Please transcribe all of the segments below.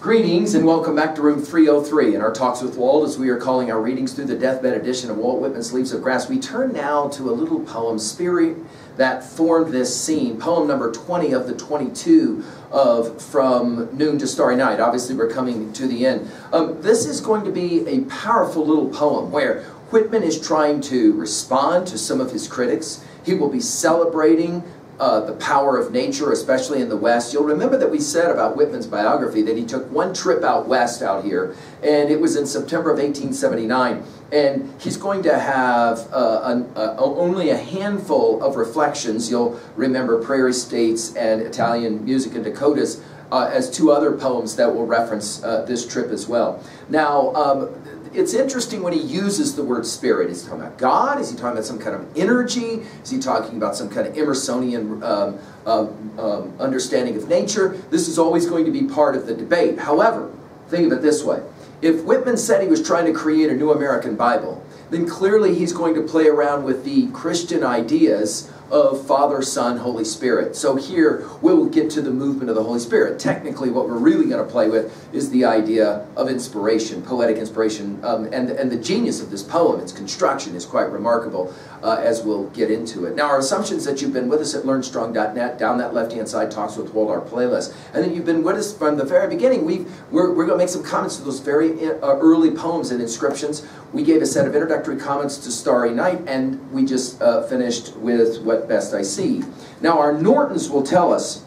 Greetings and welcome back to room 303 in our Talks with Walt as we are calling our readings through the deathbed edition of Walt Whitman's Leaves of Grass. We turn now to a little poem, Spirit, that formed this scene, poem number 20 of the 22 of From Noon to Starry Night. Obviously we're coming to the end. Um, this is going to be a powerful little poem where Whitman is trying to respond to some of his critics. He will be celebrating uh, the power of nature, especially in the West. You'll remember that we said about Whitman's biography that he took one trip out west out here, and it was in September of 1879. And he's going to have uh, an, uh, only a handful of reflections. You'll remember Prairie States and Italian Music in Dakotas uh, as two other poems that will reference uh, this trip as well. Now, um, it's interesting when he uses the word spirit. Is he talking about God? Is he talking about some kind of energy? Is he talking about some kind of Emersonian um, um, um, understanding of nature? This is always going to be part of the debate. However, think of it this way. If Whitman said he was trying to create a new American Bible, then clearly he's going to play around with the Christian ideas of Father, Son, Holy Spirit. So here we'll get to the movement of the Holy Spirit. Technically, what we're really going to play with is the idea of inspiration, poetic inspiration, um, and, and the genius of this poem, its construction is quite remarkable, uh, as we'll get into it. Now, our assumptions that you've been with us at LearnStrong.net, down that left-hand side, Talks with Walt, our playlist, and then you've been with us from the very beginning. We've, we're, we're going to make some comments to those very uh, early poems and inscriptions. We gave a set of introductory comments to Starry Night, and we just uh, finished with What Best I See. Now, our Nortons will tell us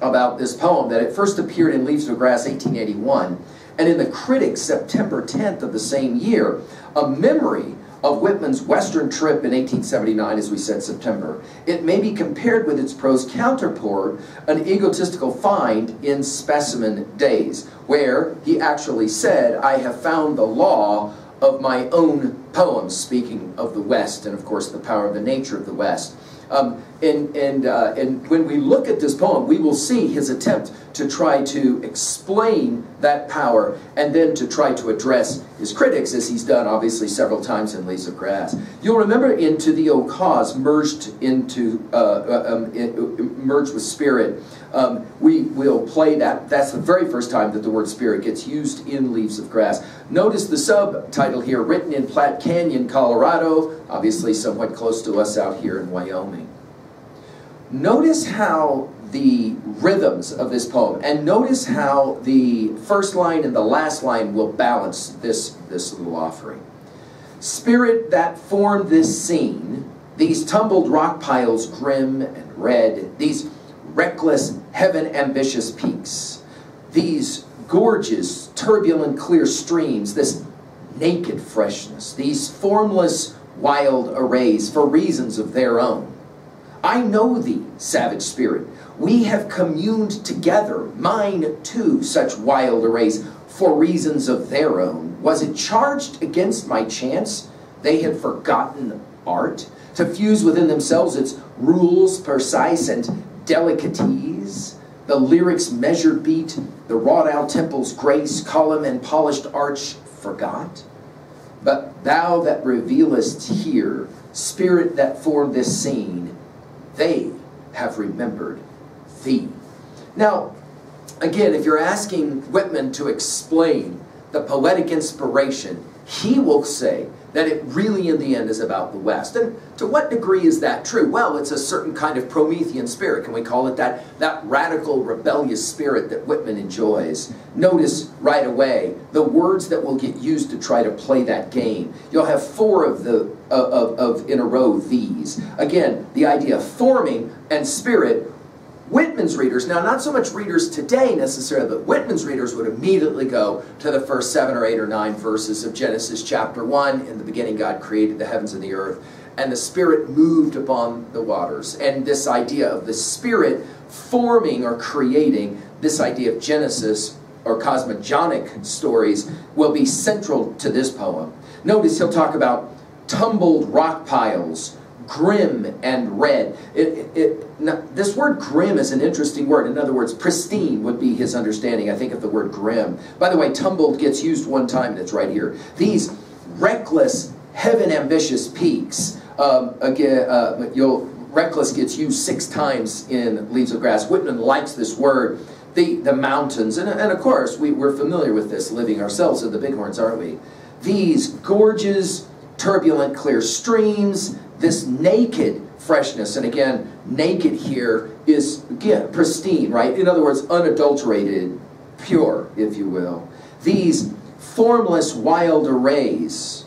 about this poem that it first appeared in Leaves of Grass 1881, and in the Critics September 10th of the same year, a memory of Whitman's western trip in 1879, as we said, September. It may be compared with its prose counterpart, an egotistical find in Specimen Days, where he actually said, I have found the law of my own poems, speaking of the West and, of course, the power of the nature of the West. Um, and, and, uh, and when we look at this poem, we will see his attempt to try to explain that power and then to try to address his critics, as he's done obviously several times in Leaves of Grass. You'll remember into the O Cause, merged into, uh, uh um, it, merged with Spirit, um, we will play that. That's the very first time that the word spirit gets used in Leaves of Grass. Notice the subtitle here, written in Platte Canyon, Colorado, obviously somewhat close to us out here in Wyoming. Notice how the rhythms of this poem, and notice how the first line and the last line will balance this, this little offering. Spirit that formed this scene, these tumbled rock piles grim and red, these reckless, heaven-ambitious peaks, these gorgeous, turbulent, clear streams, this naked freshness, these formless, wild arrays for reasons of their own. I know thee, savage spirit. We have communed together, mine too, such wild arrays, for reasons of their own. Was it charged against my chance? They had forgotten art, to fuse within themselves its rules, precise and delicatesse, the lyrics' measured beat, the wrought out temple's grace, column and polished arch forgot? But thou that revealest here, spirit that formed this scene, they have remembered thee. Now, again, if you're asking Whitman to explain the poetic inspiration, he will say that it really in the end is about the West. And to what degree is that true? Well, it's a certain kind of Promethean spirit. Can we call it that? That radical, rebellious spirit that Whitman enjoys. Notice right away the words that will get used to try to play that game. You'll have four of the of, of in a row these. Again, the idea of forming and spirit Whitman's readers, now not so much readers today necessarily, but Whitman's readers would immediately go to the first seven or eight or nine verses of Genesis chapter 1. In the beginning, God created the heavens and the earth, and the Spirit moved upon the waters. And this idea of the Spirit forming or creating, this idea of Genesis or cosmogonic stories, will be central to this poem. Notice he'll talk about tumbled rock piles, grim and red. It, it, now, this word grim is an interesting word. In other words, pristine would be his understanding, I think, of the word grim. By the way, tumbled gets used one time, and it's right here. These reckless, heaven-ambitious peaks, um, again, uh, you'll, reckless gets used six times in Leaves of Grass. Whitman likes this word the, the mountains, and, and of course, we, we're familiar with this, living ourselves in the bighorns, aren't we? These gorges, turbulent, clear streams, this naked freshness, and again, naked here is, again, pristine, right? In other words, unadulterated, pure, if you will. These formless wild arrays,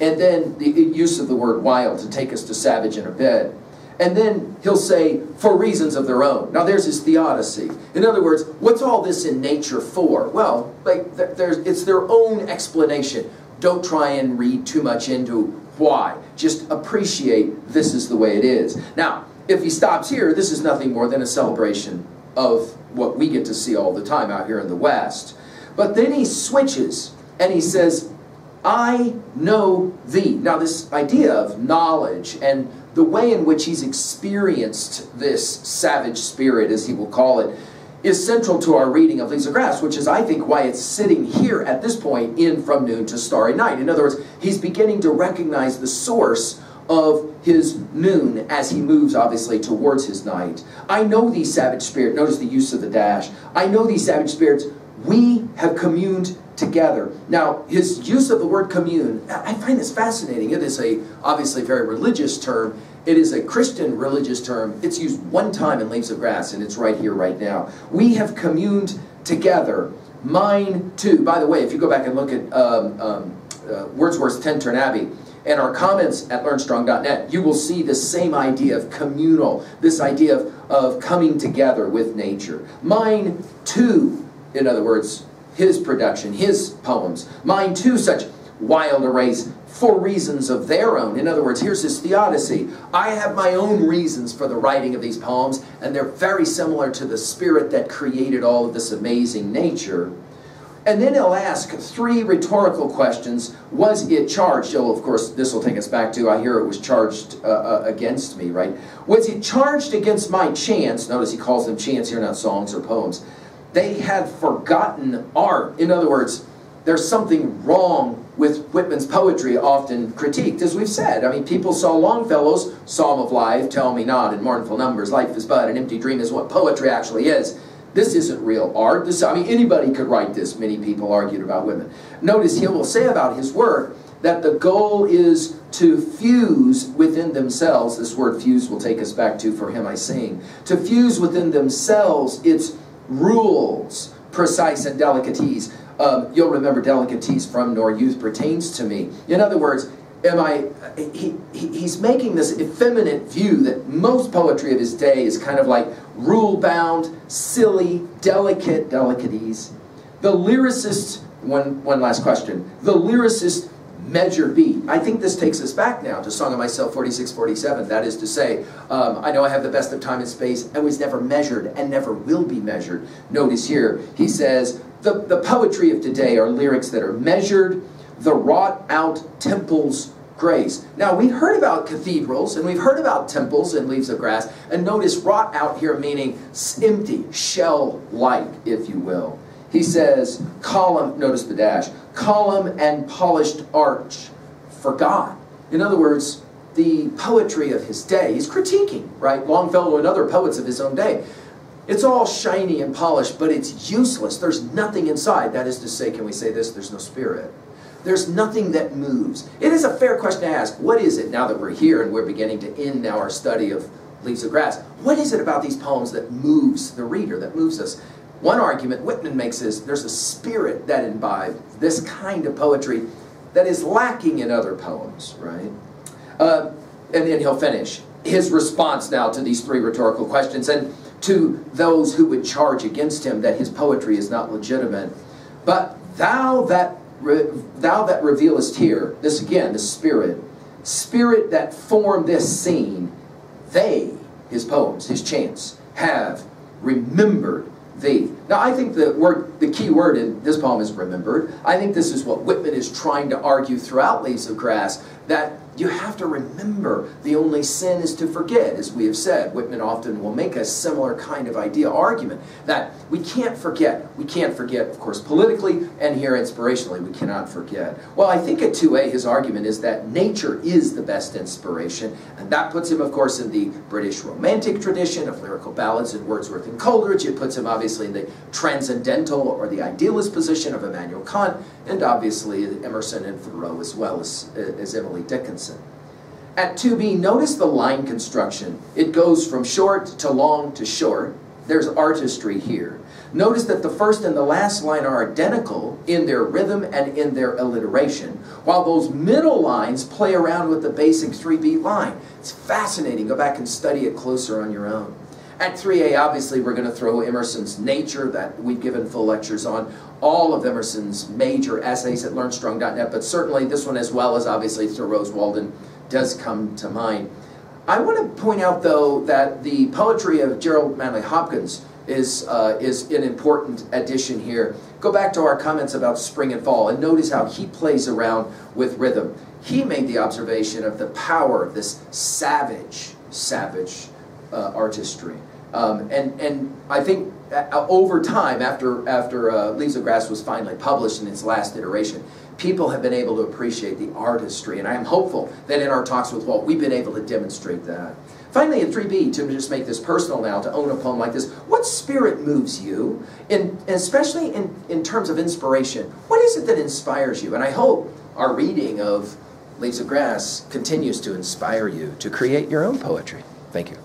and then the use of the word wild to take us to savage in a bit. And then he'll say, for reasons of their own. Now there's his theodicy. In other words, what's all this in nature for? Well, like there's, it's their own explanation. Don't try and read too much into why. Just appreciate this is the way it is. Now, if he stops here, this is nothing more than a celebration of what we get to see all the time out here in the West. But then he switches and he says, I know thee. Now, this idea of knowledge and the way in which he's experienced this savage spirit, as he will call it, is central to our reading of of Grass, which is, I think, why it's sitting here at this point in From Noon to Starry Night. In other words, he's beginning to recognize the source of his noon as he moves, obviously, towards his night. I know these savage spirits. Notice the use of the dash. I know these savage spirits. We have communed together. Now, his use of the word commune, I find this fascinating. It is a obviously very religious term. It is a Christian religious term. It's used one time in Leaves of Grass, and it's right here, right now. We have communed together. Mine too. By the way, if you go back and look at um, um, uh, Wordsworth's Tintern Abbey, and our comments at learnstrong.net, you will see the same idea of communal, this idea of, of coming together with nature. Mine too, in other words, his production, his poems. Mine too, such wild arrays for reasons of their own. In other words, here's his theodicy. I have my own reasons for the writing of these poems, and they're very similar to the spirit that created all of this amazing nature. And then he'll ask three rhetorical questions. Was it charged? Oh, of course, this will take us back to, I hear it was charged uh, uh, against me, right? Was it charged against my chance? Notice he calls them chants here, not songs or poems they had forgotten art. In other words, there's something wrong with Whitman's poetry, often critiqued, as we've said. I mean, people saw Longfellow's Psalm of Life, Tell Me Not, in mournful numbers, Life is but an empty dream is what poetry actually is. This isn't real art. This, I mean, anybody could write this. Many people argued about Whitman. Notice he will say about his work that the goal is to fuse within themselves, this word fuse will take us back to For Him I Sing, to fuse within themselves its rules, precise and delicatesse. Um, you'll remember delicatesse from nor youth pertains to me. In other words, am I, he, he's making this effeminate view that most poetry of his day is kind of like rule-bound, silly, delicate delicatesse. The lyricist, one, one last question, the lyricist measure beat. I think this takes us back now to Song of Myself 4647. That is to say, um, I know I have the best of time and space. I was never measured and never will be measured. Notice here, he says, the, the poetry of today are lyrics that are measured, the wrought out temples grace. Now, we've heard about cathedrals and we've heard about temples and leaves of grass, and notice wrought out here meaning empty, shell-like, if you will. He says, column, notice the dash, column and polished arch for God. In other words, the poetry of his day, he's critiquing, right? Longfellow and other poets of his own day. It's all shiny and polished, but it's useless. There's nothing inside. That is to say, can we say this? There's no spirit. There's nothing that moves. It is a fair question to ask. What is it, now that we're here and we're beginning to end now our study of Leaves of Grass, what is it about these poems that moves the reader, that moves us? One argument Whitman makes is there's a spirit that imbibes this kind of poetry that is lacking in other poems, right? Uh, and then he'll finish his response now to these three rhetorical questions and to those who would charge against him that his poetry is not legitimate. But thou that thou that revealest here, this again, the spirit, spirit that formed this scene, they, his poems, his chants, have remembered thee. Now, I think the word, the key word in this poem is remembered. I think this is what Whitman is trying to argue throughout Leaves of Grass, that you have to remember the only sin is to forget, as we have said. Whitman often will make a similar kind of idea, argument, that we can't forget. We can't forget, of course, politically, and here inspirationally, we cannot forget. Well, I think at 2a, his argument is that nature is the best inspiration, and that puts him, of course, in the British Romantic tradition of lyrical ballads and Wordsworth and Coleridge. It puts him, obviously, in the transcendental or the idealist position of Immanuel Kant, and obviously Emerson and Thoreau as well as, uh, as Emily Dickinson. At 2b, notice the line construction. It goes from short to long to short. There's artistry here. Notice that the first and the last line are identical in their rhythm and in their alliteration, while those middle lines play around with the basic 3-beat line. It's fascinating. Go back and study it closer on your own. At 3A, obviously, we're going to throw Emerson's Nature that we've given full lectures on, all of Emerson's major essays at learnstrong.net, but certainly this one as well as obviously Thoreau's Walden does come to mind. I want to point out, though, that the poetry of Gerard Manley Hopkins is, uh, is an important addition here. Go back to our comments about spring and fall and notice how he plays around with rhythm. He made the observation of the power of this savage, savage uh, artistry. Um, and, and I think uh, over time, after, after uh, Leaves of Grass was finally published in its last iteration, people have been able to appreciate the artistry. And I am hopeful that in our talks with Walt, we've been able to demonstrate that. Finally, in 3b, to just make this personal now, to own a poem like this, what spirit moves you, in, especially in, in terms of inspiration? What is it that inspires you? And I hope our reading of Leaves of Grass continues to inspire you to create your own poetry. Thank you.